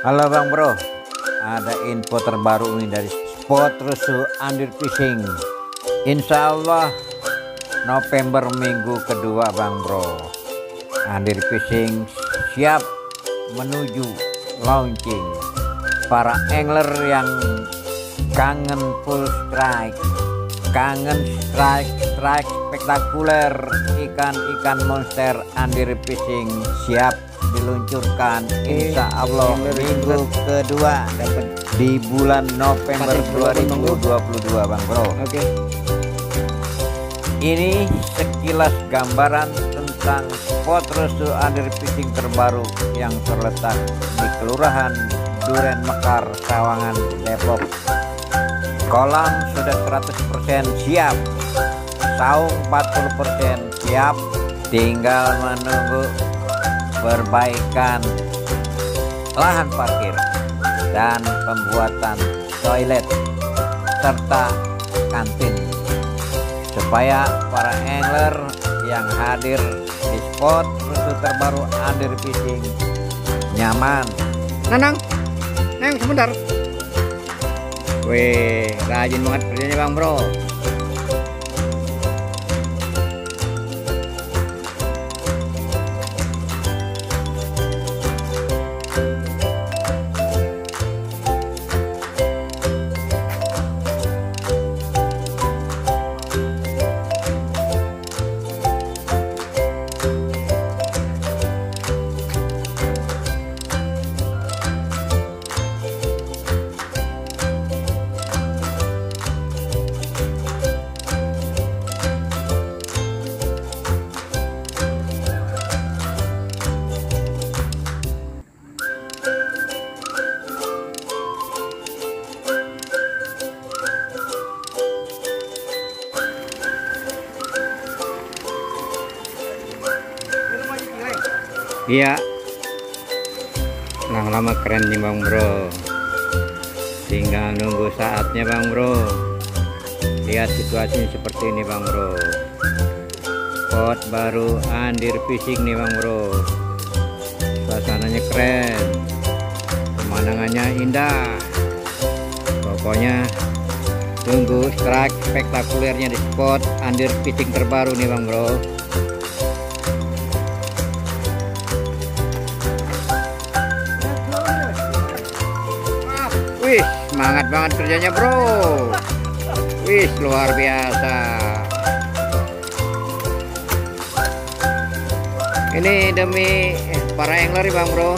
Halo Bang Bro, ada info terbaru nih dari spot Rusuh Andir Fishing. Insya Allah November minggu kedua Bang Bro. Andir Fishing siap menuju launching. Para angler yang kangen full strike, kangen strike strike spektakuler ikan-ikan monster Andir Fishing siap diluncurkan. Insya Allah minggu kedua di bulan November 2022 Bang Bro. Oke. ini sekilas gambaran tentang spot restu under fishing terbaru yang terletak di Kelurahan Duren Mekar Sawangan Depok. Kolam sudah 100% siap. Saung 40% siap. Tinggal menunggu perbaikan lahan parkir dan pembuatan toilet serta kantin supaya para angler yang hadir di spot khusus terbaru under fishing nyaman Nanang, Neng sebentar. Wih, rajin banget kerjanya Bang Bro. Iya. Lama-lama keren nih Bang Bro. Tinggal nunggu saatnya Bang Bro. Lihat situasinya seperti ini Bang Bro. Spot baru Andir Fishing nih Bang Bro. Suasananya keren. Pemandangannya indah. Pokoknya tunggu strike spektakulernya di spot Andir Fishing terbaru nih Bang Bro. Semangat banget kerjanya bro. Wih, luar biasa. Ini demi para angler nih bang bro.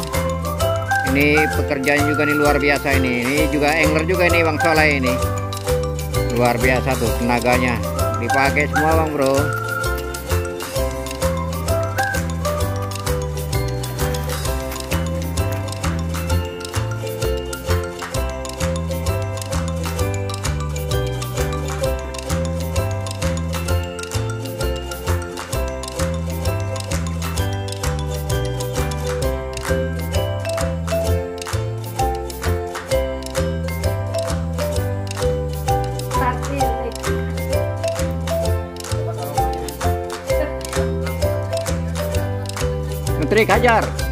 Ini pekerjaan juga nih luar biasa ini. Ini juga angler juga ini bang Soleh ini. Luar biasa tuh tenaganya. Dipakai semua bang bro. entre callar.